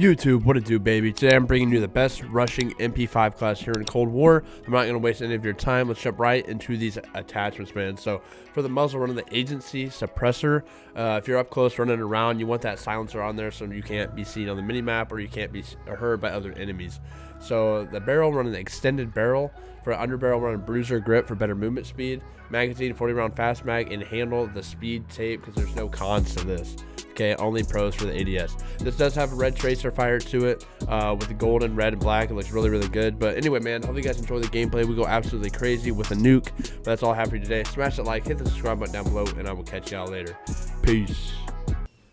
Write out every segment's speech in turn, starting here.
YouTube, what it do, baby? Today I'm bringing you the best rushing MP5 class here in Cold War. I'm not going to waste any of your time. Let's jump right into these attachments, man. So for the muzzle, running the Agency Suppressor. Uh, if you're up close running around, you want that silencer on there so you can't be seen on the mini map or you can't be heard by other enemies. So the barrel running the Extended Barrel. For under underbarrel running Bruiser Grip for better movement speed. Magazine 40 round fast mag and handle the speed tape because there's no cons to this. Okay, only pros for the ADS. This does have a red tracer fire to it uh, with the gold and red and black. It looks really, really good. But anyway, man, hope you guys enjoy the gameplay. We go absolutely crazy with a nuke. But that's all I have for you today. Smash that like, hit the subscribe button down below, and I will catch y'all later. Peace.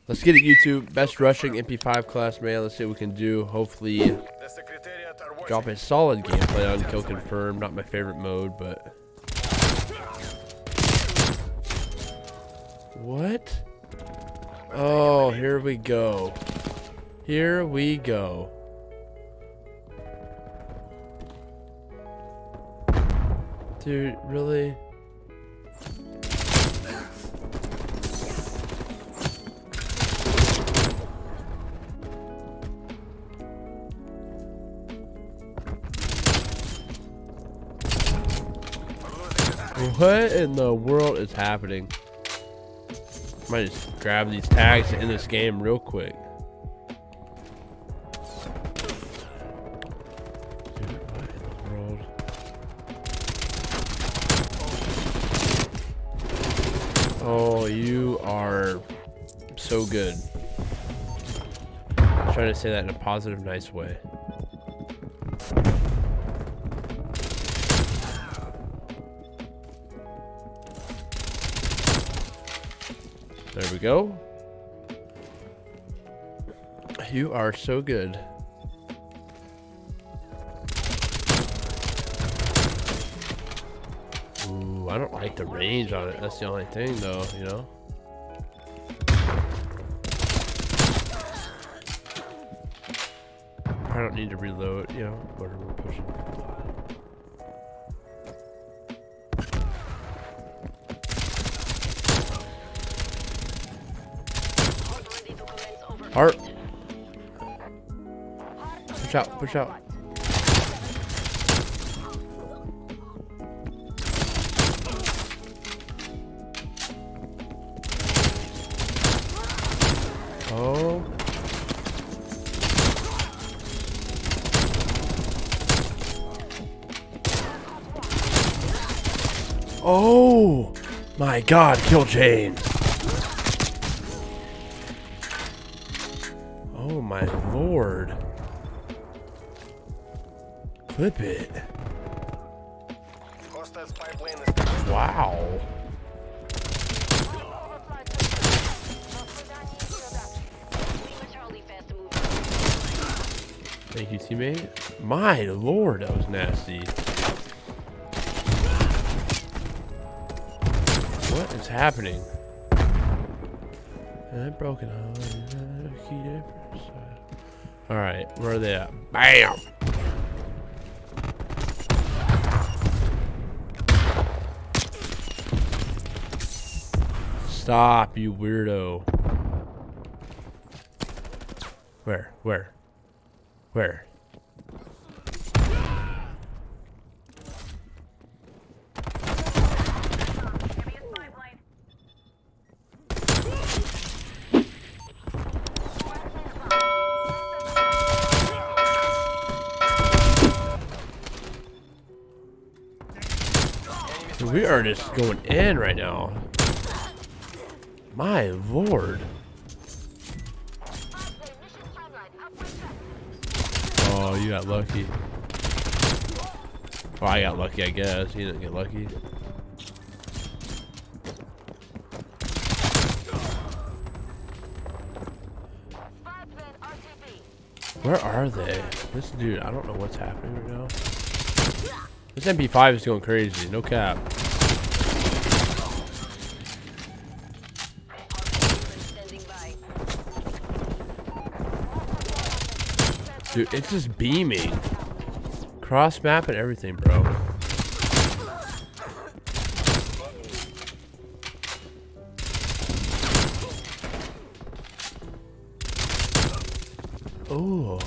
Let's get it, YouTube. Best rushing MP5 class, man. Let's see what we can do. Hopefully, drop a solid gameplay on kill confirm. Not my favorite mode, but... What? Oh, here we go. Here we go. Dude, really? What in the world is happening? Might just grab these tags in this game real quick. Oh, you are so good. I'm trying to say that in a positive, nice way. There we go. You are so good. Ooh, I don't like the range on it. That's the only thing though, you know? I don't need to reload, you know, whatever we're pushing. Heart. Push out, push out. Oh. Oh my god, kill chain. Oh my lord. Clip it. Wow. Thank you, teammate. My lord, that was nasty. What is happening? Broken uh. Alright, where are they at? BAM! Stop, you weirdo. Where? Where? Where? We are just going in right now. My lord. Oh, you got lucky. Well, I got lucky, I guess. You didn't get lucky. Where are they? This dude, I don't know what's happening right now. This MP5 is going crazy, no cap. Dude, it's just beaming. Cross map and everything, bro. Oh.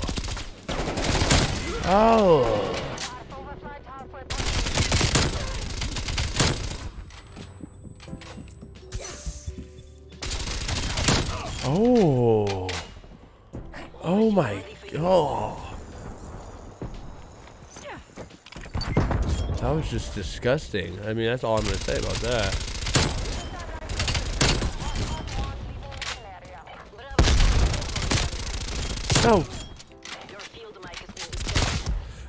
Oh. Oh. Oh my. Oh. That was just disgusting. I mean, that's all I'm going to say about that. Oh. No.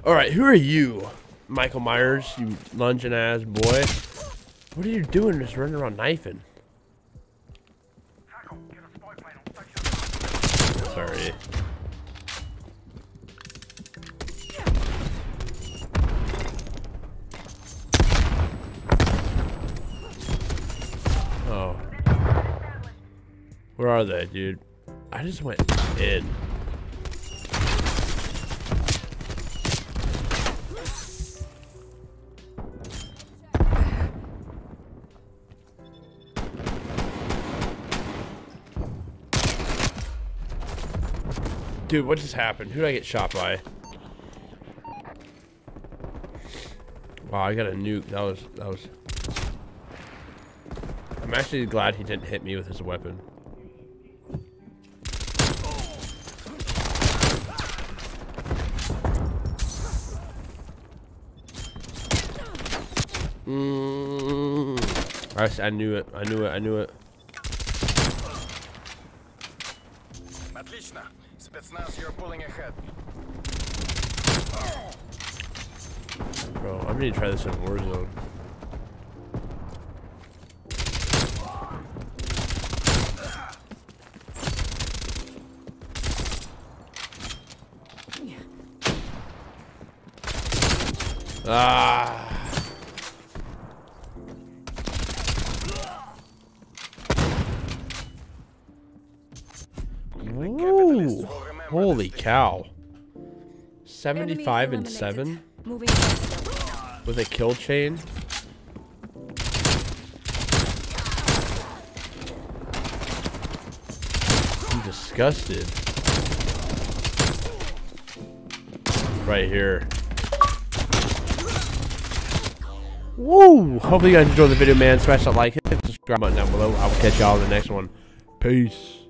Alright, who are you? Michael Myers, you lunging ass boy. What are you doing just running around knifing? Sorry. Where are they, dude? I just went in. Dude, what just happened? Who did I get shot by? Wow, I got a nuke. That was, that was... I'm actually glad he didn't hit me with his weapon. Mm. I, I knew it. I knew it. I knew it. Spetsnaz, you're pulling ahead. Bro, I'm gonna try this in Warzone. Ah. Holy cow. 75 and 7 with a kill chain. I'm disgusted. Right here. Woo! Hopefully you guys enjoyed the video, man. Smash that like, hit the subscribe button down below. I will catch y'all in the next one. Peace.